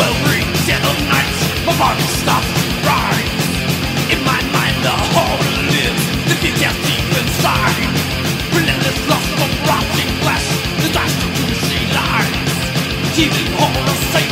will reach till the my body stops right. In my mind, the whole lives, the kick deep inside. Relentless lust the she horror,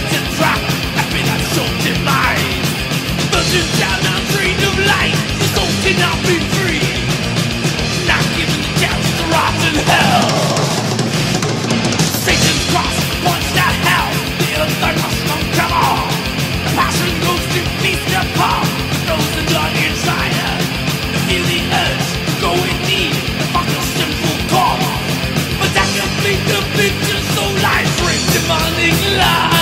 life.